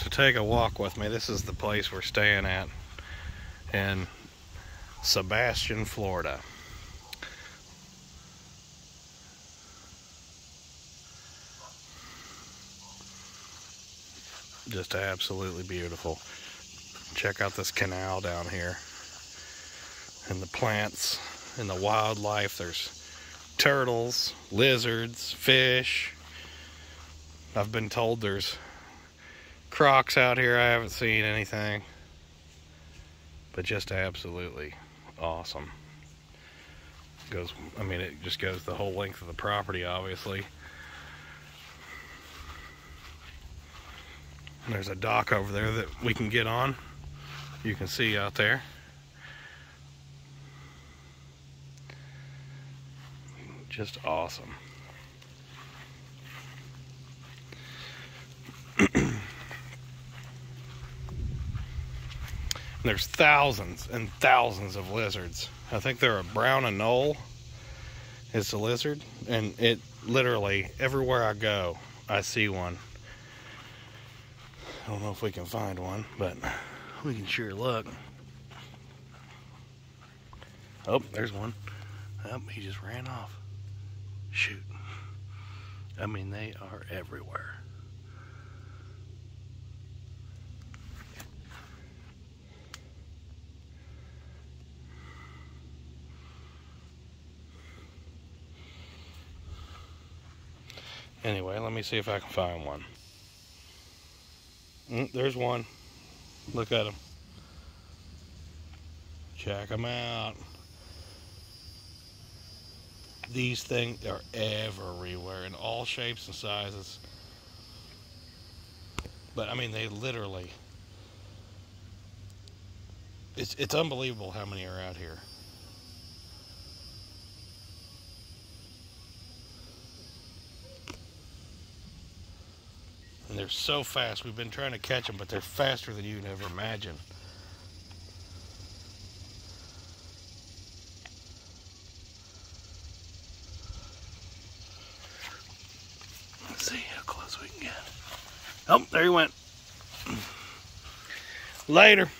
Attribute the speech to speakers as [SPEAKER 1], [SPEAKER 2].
[SPEAKER 1] So take a walk with me. This is the place we're staying at in Sebastian, Florida. Just absolutely beautiful. Check out this canal down here. And the plants and the wildlife. There's turtles, lizards, fish. I've been told there's crocs out here. I haven't seen anything. But just absolutely awesome. Goes, I mean, it just goes the whole length of the property, obviously. There's a dock over there that we can get on. You can see out there. Just awesome. There's thousands and thousands of lizards. I think they're a brown anole is a lizard. And it literally, everywhere I go, I see one. I don't know if we can find one, but we can sure look. Oh, there's one. Oh, he just ran off. Shoot. I mean, they are everywhere. Anyway, let me see if I can find one. Mm, there's one. Look at him. Check them out. These things are everywhere in all shapes and sizes. But I mean, they literally. It's, it's unbelievable how many are out here. They're so fast. We've been trying to catch them, but they're faster than you can ever imagine. Let's see how close we can get. Oh, there he went. Later.